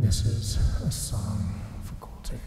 This is a song for Coltrane.